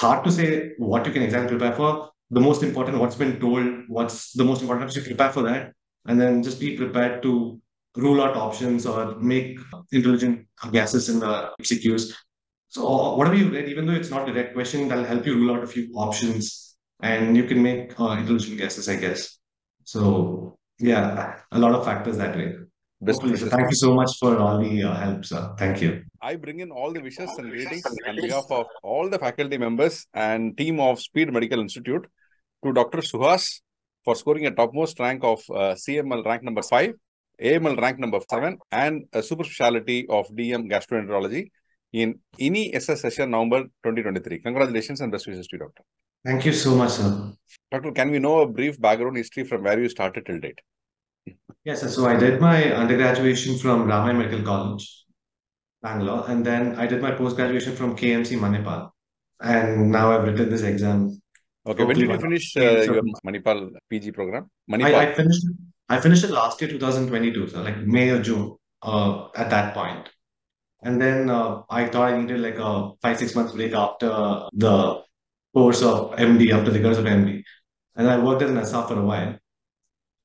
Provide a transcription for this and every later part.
hard to say what you can exactly prepare for. The most important, what's been told, what's the most important, you prepare for that, and then just be prepared to rule out options or make intelligent guesses in the MCQs. So whatever you read, even though it's not a direct question, that'll help you rule out a few options, and you can make uh, intelligent guesses, I guess. So yeah, a lot of factors that way. Best wishes. Thank you so much for all the uh, help, sir. Thank you. I bring in all the wishes and greetings on behalf of all the faculty members and team of Speed Medical Institute to Dr. Suhas for scoring a topmost rank of uh, CML rank number 5, AML rank number 7 and a super specialty of DM gastroenterology in INI SS session November 2023. Congratulations and best wishes to you, Doctor. Thank you so much, sir. Doctor, can we know a brief background history from where you started till date? Yes, so I did my undergraduation from Ramaiah Medical College, Bangalore, and then I did my post graduation from KMC Manipal, and now I've written this exam. Okay, when did you finish uh, your Manipal PG program? Manipal. I, I, finished. I finished it last year, 2022, so like May or June. Uh, at that point, and then uh, I thought I needed like a five six months break after the course of MD, after the course of MD, and I worked as an SR for a while.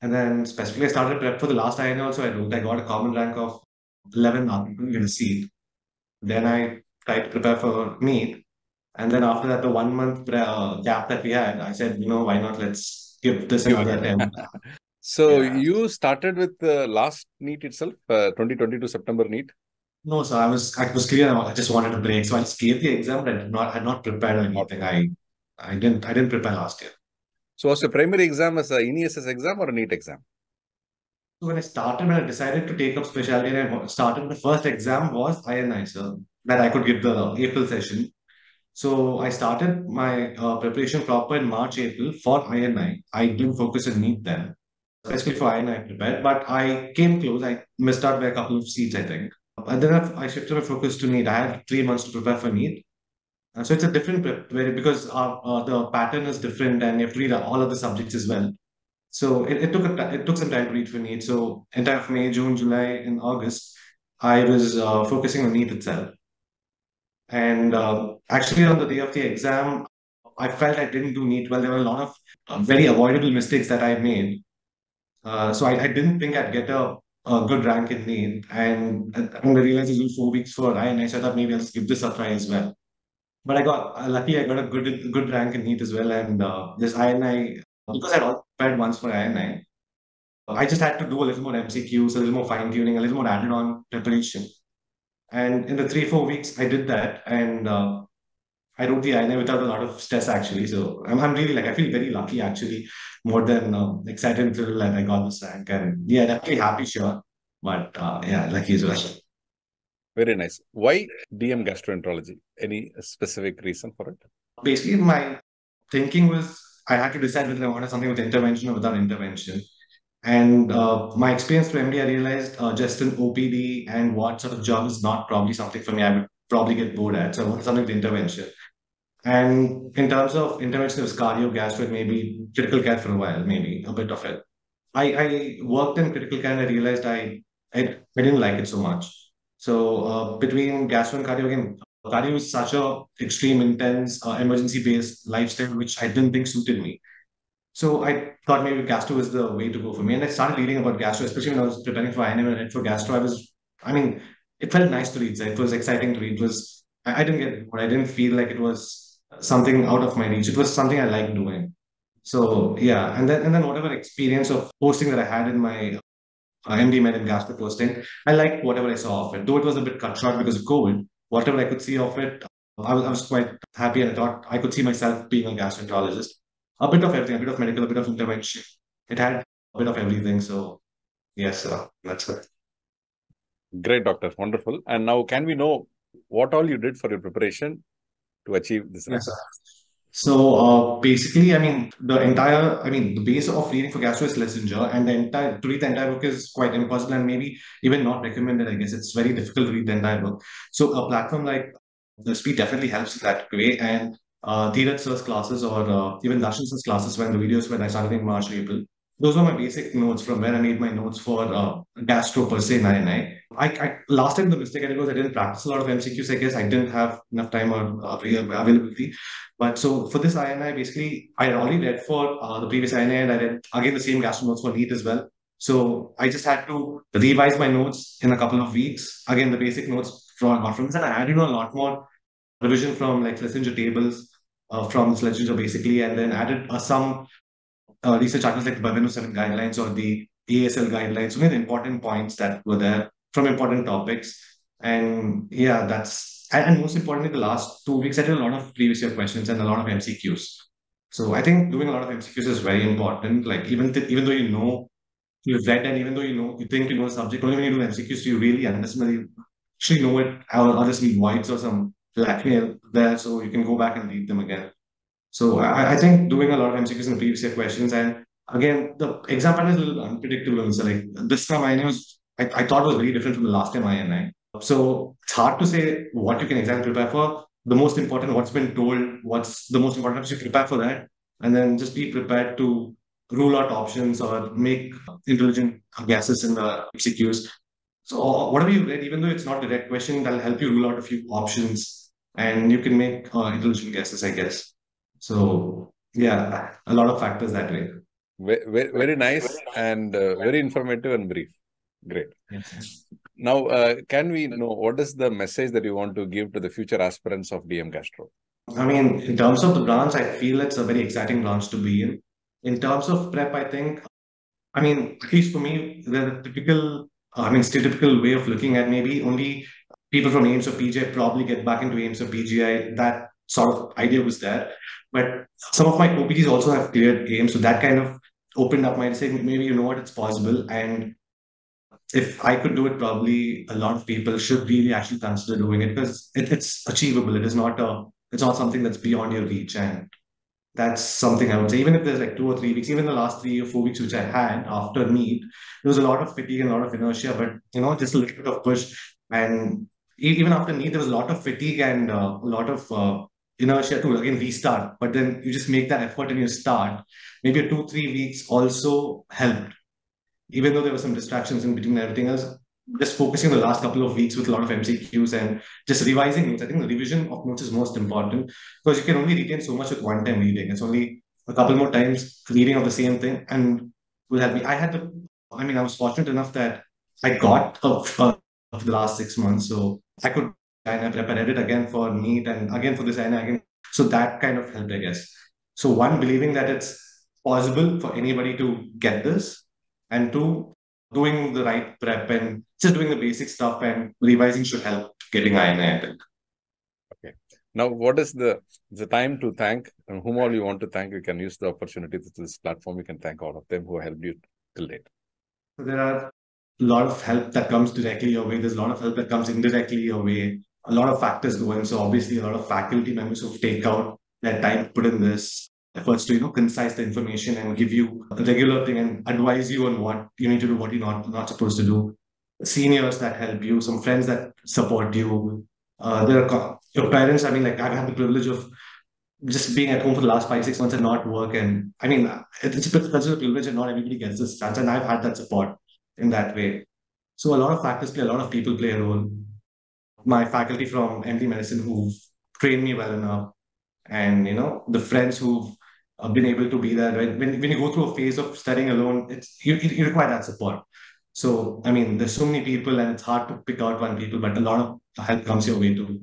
And then specifically, I started prep for the last INI also. I wrote, I got a common rank of 11 in a seat. Then I tried to prepare for NEET. And then after that, the one month uh, gap that we had, I said, you know, why not? Let's give this another attempt. so yeah. you started with the last NEET itself, uh, 2022 September NEET? No, so I was I was clear. I just wanted a break, so I just gave the exam. But I did not had not prepared anything. I I didn't I didn't prepare last year. So was the primary exam as a INISS exam or a NEET exam? So when I started, when I decided to take up specialty and I started, the first exam was INI, so that I could give the April session. So I started my uh, preparation proper in March, April for INI. I didn't focus on NEET then, especially for INI I prepared, but I came close. I missed out by a couple of seats, I think. And then I shifted my focus to NEET. I had three months to prepare for NEET. Uh, so it's a different because uh, uh, the pattern is different and you have to read all of the subjects as well. So it, it took a, it took some time to read for NEET. So entire of May, June, July, and August, I was uh, focusing on NEET itself. And uh, actually, on the day of the exam, I felt I didn't do NEET well. There were a lot of uh, very avoidable mistakes that I made. so I, I, didn't think I'd get a, a good rank in NEET. And, I realized it was four weeks for I, and I thought maybe I'll give this a try as well but I got uh, lucky. I got a good good rank in NEET as well, and uh, this INI because I'd all prepared once for INI. I just had to do a little more MCQs, a little more fine tuning, a little more added on preparation. And in the three four weeks, I did that, and uh, I wrote the INI without a lot of stress actually. So I'm, I'm really like I feel very lucky actually, more than uh, excited until like I got this rank, and yeah, definitely happy, sure, but uh, yeah, lucky as well. Very nice. Why DM gastroenterology? Any specific reason for it? Basically, my thinking was I had to decide whether I wanted something with intervention or without intervention. And uh, my experience through MD, I realized uh, just an OPD and what sort of job is not probably something for me. I would probably get bored at. So I wanted something with intervention. And in terms of intervention, it was cardio, gastro, maybe critical care for a while, maybe a bit of it. I, I worked in critical care and I realized I, I, I didn't like it so much. So uh, between gastro and cardio, again, cardio is such a extreme, intense, uh, emergency-based lifestyle, which I didn't think suited me. So I thought maybe gastro was the way to go for me. And I started reading about gastro, especially when I was preparing for INM and for gastro. I was, I mean, it felt nice to read. It was exciting to read. It was, I, I didn't get but I didn't feel like it was something out of my reach. It was something I liked doing. So yeah, and then and then whatever experience of posting that I had in my MD Med and gastro posting. I liked whatever I saw of it, though it was a bit cut short because of COVID. Whatever I could see of it, I was, I was quite happy and I thought I could see myself being a gastroenterologist. A bit of everything, a bit of medical, a bit of intervention. It had a bit of everything. So, yes, uh, that's it. Great, doctor. Wonderful. And now, can we know what all you did for your preparation to achieve this? Yes, so uh, basically, I mean, the entire, I mean, the base of reading for gastro is Sleisenger, and the entire to read the entire book is quite impossible and maybe even not recommended. I guess it's very difficult to read the entire book. So a platform like the Speed definitely helps in that way. And uh, Dheeraj sir's classes or uh, even Darshan sir's classes when the videos when I started in March, April, those were my basic notes from where I made my notes for uh, gastro per se, 99. I, I last time the mistake I did was I didn't practice a lot of MCQs. I guess I didn't have enough time or uh, availability. But so for this INI, basically, I already read for uh, the previous INI and I read again the same gastro notes for NEET as well. So I just had to revise my notes in a couple of weeks. Again, the basic notes from got from and I added a lot more revision from like Sleisenger tables uh, from Sleisenger basically, and then added uh, some uh, research articles like the Baveno 7 guidelines or the EASL guidelines, the important points that were there from important topics. And yeah, that's and, most importantly, the last two weeks I did a lot of previous year questions and a lot of MCQs. So I think doing a lot of MCQs is very important. Like even th- even though you know you've read and even though you know you think you know the subject, only when you do MCQs do you really understand actually know it or others need whites or some blackmail there so you can go back and read them again. So I, I think doing a lot of MCQs and previous year questions and again the exam pattern is a little unpredictable. So like this time I was I, I thought was very different from the last time INI. So it's hard to say what you can exactly prepare for. The most important, what's been told, what's the most important, you prepare for that, and then just be prepared to rule out options or make intelligent guesses in the MCQs. So whatever you read, even though it's not direct question, that'll help you rule out a few options, and you can make uh, intelligent guesses, I guess. So yeah, a lot of factors that way. Very, very nice and uh, very informative and brief. Great. Yes. Now, uh, can we know what is the message that you want to give to the future aspirants of DM Gastro? I mean, in terms of the branch, I feel it's a very exciting launch to be in. In terms of prep, I think, I mean, at least for me, the typical, I mean, stereotypical way of looking at maybe only people from AIIMS or PGI probably get back into AIIMS or PGI. That sort of idea was there. But some of my co also have cleared AIIMS, so that kind of opened up my say maybe you know what it's possible and if I could do it, probably a lot of people should really actually consider doing it because it, it's achievable. It is not a, it's not something that's beyond your reach, and that's something I would say. Even if there's like two or three weeks, even the last three or four weeks which I had after NEET, there was a lot of fatigue and a lot of inertia, but you know, just a little bit of push. And even after NEET, there was a lot of fatigue and uh, a lot of uh, inertia to again restart. But then you just make that effort and you start. Maybe two, three weeks also helped even though there were some distractions in between everything else, just focusing on the last couple of weeks with a lot of MCQs and just revising notes. I think the revision of notes is most important because you can only retain so much with one time reading. It's only a couple more times reading of the same thing and will help me. I had to, I mean, I was fortunate enough that I got of, uh, of the last six months. So I could, and I prepared it again for NEET and again for this and again. So that kind of helped, I guess. So one, believing that it's possible for anybody to get this and two, doing the right prep and just doing the basic stuff and revising should help getting INI, I think. Okay. Now, what is the the time to thank and whom all you want to thank? You can use the opportunity to this platform. You can thank all of them who helped you till date. So there are a lot of help that comes directly your way. There's a lot of help that comes indirectly your way. A lot of factors going. So obviously, a lot of faculty members who take out their time put in this efforts to you know concise the information and give you a regular thing and advise you on what you need to do, what you're not not supposed to do. Seniors that help you, some friends that support you. Uh, there are your parents. I mean, like I've had the privilege of just being at home for the last five six months and not work. And I mean, it's a, it's a privilege, and not everybody gets this chance. And I've had that support in that way. So a lot of factors play. A lot of people play a role. My faculty from MD Medicine who've trained me well enough and you know the friends who've uh, been able to be there. When, when, when you go through a phase of studying alone, it's you, you require that support. So, I mean, there's so many people and it's hard to pick out one people, but a lot of help comes your way to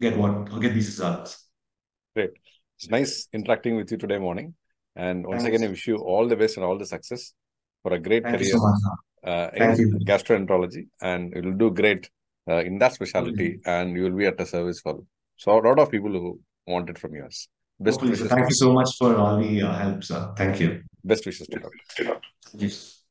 get what or get these results. Great. It's nice interacting with you today morning. And once Thanks. again, I wish you all the best and all the success for a great Thank career so much, uh, in gastroenterology. And you will do great uh, in that specialty and you will be at a service for so a lot of people who want it from yours. Best wishes. Thank you so much for all the uh, help, sir. Thank you. Best wishes to you. Yes.